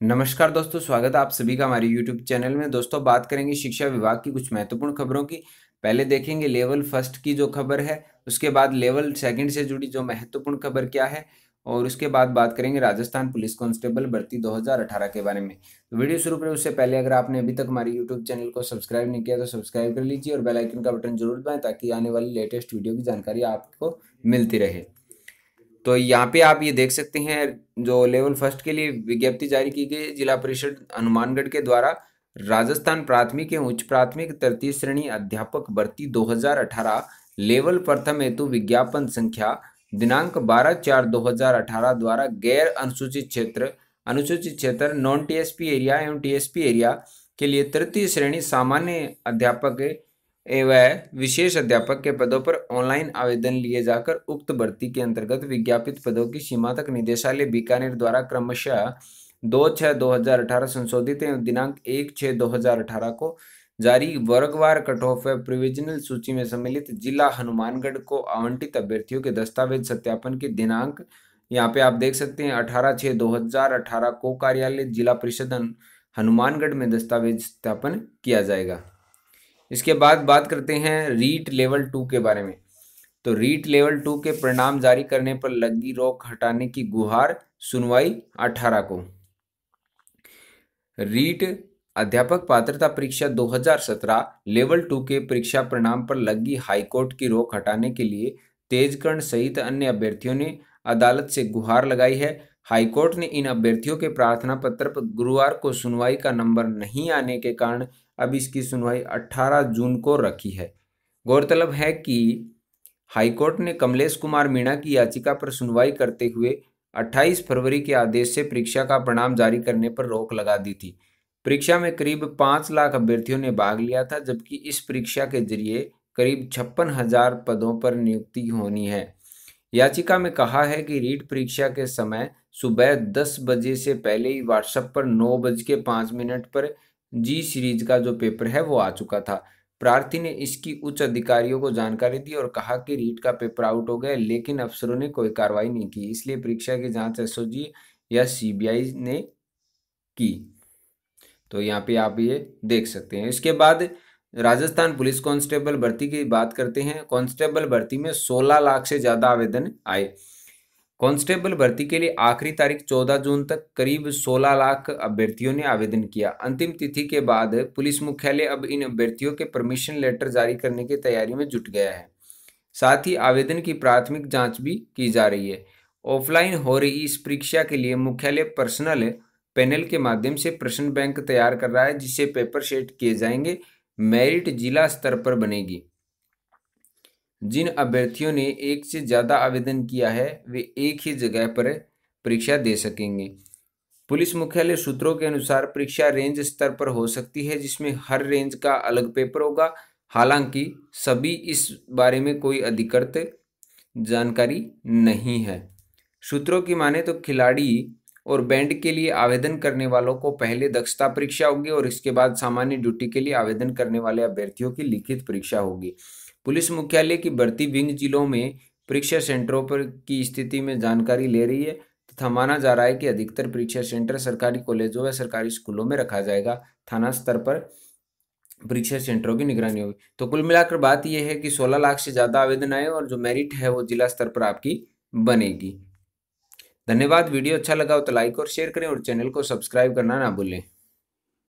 नमस्कार दोस्तों, स्वागत है आप सभी का हमारे YouTube चैनल में। दोस्तों, बात करेंगे शिक्षा विभाग की कुछ महत्वपूर्ण खबरों की। पहले देखेंगे लेवल फ़र्स्ट की जो खबर है, उसके बाद लेवल सेकंड से जुड़ी जो महत्वपूर्ण खबर क्या है, और उसके बाद बात करेंगे राजस्थान पुलिस कांस्टेबल भर्ती 2018 के बारे में। तो वीडियो शुरू करें, उससे पहले अगर आपने अभी तक हमारे यूट्यूब चैनल को सब्सक्राइब नहीं किया तो सब्सक्राइब कर लीजिए और बेलाइकन का बटन ज़रूर दबाएँ, ताकि आने वाली लेटेस्ट वीडियो की जानकारी आपको मिलती रहे। तो यहाँ पे आप ये देख सकते हैं, जो लेवल फ़र्स्ट के लिए विज्ञप्ति जारी की गई जिला परिषद हनुमानगढ़ के द्वारा, राजस्थान प्राथमिक एवं उच्च प्राथमिक तृतीय श्रेणी अध्यापक भर्ती 2018 लेवल प्रथम हेतु विज्ञापन संख्या दिनांक 12 चार 2018 द्वारा गैर अनुसूचित क्षेत्र अनुसूचित क्षेत्र नॉन टीएसपी एरिया एवं टीएसपी एरिया के लिए तृतीय श्रेणी सामान्य अध्यापक एवं विशेष अध्यापक के पदों पर ऑनलाइन आवेदन लिए जाकर उक्त भर्ती के अंतर्गत विज्ञापित पदों की सीमा तक निदेशालय बीकानेर द्वारा क्रमशः दो छः दो हज़ार अठारह संशोधित एवं दिनांक एक छः दो हज़ार अठारह को जारी वर्गवार कट ऑफ़ व प्रोविजनल सूची में सम्मिलित जिला हनुमानगढ़ को आवंटित अभ्यर्थियों के दस्तावेज़ सत्यापन के दिनांक, यहाँ पे आप देख सकते हैं, अठारह छः दो हज़ार अठारह को कार्यालय जिला परिषद हनुमानगढ़ में दस्तावेज़ सत्यापन किया जाएगा। इसके बाद बात करते हैं रीट लेवल टू के बारे में। तो रीट लेवल टू के परिणाम जारी करने पर लगी रोक हटाने की गुहार सुनवाई अठारह को। रीट अध्यापक पात्रता परीक्षा 2017 लेवल टू के परीक्षा परिणाम पर लगी हाईकोर्ट की रोक हटाने के लिए तेजकर्ण सहित अन्य अभ्यर्थियों ने अदालत से गुहार लगाई है। हाईकोर्ट ने इन अभ्यर्थियों के प्रार्थना पत्र पर गुरुवार को सुनवाई का नंबर नहीं आने के कारण अब इसकी सुनवाई 18 जून को रखी है। गौरतलब है कि हाईकोर्ट ने कमलेश कुमार मीणा की याचिका पर सुनवाई करते हुए 28 फरवरी के आदेश से परीक्षा का परिणाम जारी करने पर रोक लगा दी थी। परीक्षा में करीब पाँच लाख अभ्यर्थियों ने भाग लिया था, जबकि इस परीक्षा के ज़रिए करीब छप्पन हज़ार पदों पर नियुक्ति होनी है। याचिका में कहा है कि रीट परीक्षा के समय सुबह दस बजे से पहले ही व्हाट्सएप पर नौ बज के पाँच मिनट पर जी सीरीज़ का जो पेपर है वो आ चुका था। प्रार्थी ने इसकी उच्च अधिकारियों को जानकारी दी और कहा कि रीट का पेपर आउट हो गया, लेकिन अफसरों ने कोई कार्रवाई नहीं की। इसलिए परीक्षा की जाँच एसओजी या सीबीआई ने की। तो यहाँ पे आप ये देख सकते हैं। इसके बाद राजस्थान पुलिस कांस्टेबल भर्ती की बात करते हैं। कांस्टेबल भर्ती में 16 लाख से ज़्यादा आवेदन आए। कांस्टेबल भर्ती के लिए आखिरी तारीख 14 जून तक करीब 16 लाख अभ्यर्थियों ने आवेदन किया। अंतिम तिथि के बाद पुलिस मुख्यालय अब इन अभ्यर्थियों के परमिशन लेटर जारी करने की तैयारी में जुट गया है। साथ ही आवेदन की प्राथमिक जाँच भी की जा रही है। ऑफलाइन हो रही इस परीक्षा के लिए मुख्यालय पर्सनल पैनल के माध्यम से प्रश्न बैंक तैयार कर रहा है जिससे पेपर सेट किए जाएँगे। मेरिट जिला स्तर पर बनेगी। जिन अभ्यर्थियों ने एक से ज़्यादा आवेदन किया है, वे एक ही जगह पर परीक्षा दे सकेंगे। पुलिस मुख्यालय सूत्रों के अनुसार परीक्षा रेंज स्तर पर हो सकती है, जिसमें हर रेंज का अलग पेपर होगा। हालाँकि सभी इस बारे में कोई अधिकृत जानकारी नहीं है। सूत्रों की माने तो खिलाड़ी और बैंड के लिए आवेदन करने वालों को पहले दक्षता परीक्षा होगी और इसके बाद सामान्य ड्यूटी के लिए आवेदन करने वाले अभ्यर्थियों की लिखित परीक्षा होगी। पुलिस मुख्यालय की भर्ती विंग जिलों में परीक्षा सेंटरों पर की स्थिति में जानकारी ले रही है तथा माना जा रहा है कि अधिकतर परीक्षा सेंटर सरकारी कॉलेजों व सरकारी स्कूलों में रखा जाएगा। थाना स्तर पर परीक्षा सेंटरों की निगरानी होगी। तो कुल मिलाकर बात यह है कि 16 लाख से ज़्यादा आवेदन आए और जो मेरिट है वो जिला स्तर पर आपकी बनेगी। धन्यवाद। वीडियो अच्छा लगा हो तो लाइक और शेयर करें और चैनल को सब्सक्राइब करना ना भूलें।